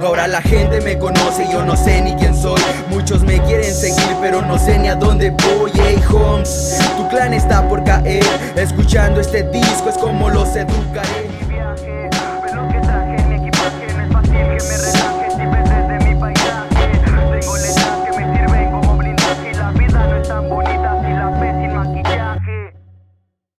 Ahora la gente me conoce, yo no sé ni quién soy. Muchos me quieren seguir, pero no sé ni a dónde voy. Hey Holmes, tu clan está por caer. Escuchando este disco es como los educaré.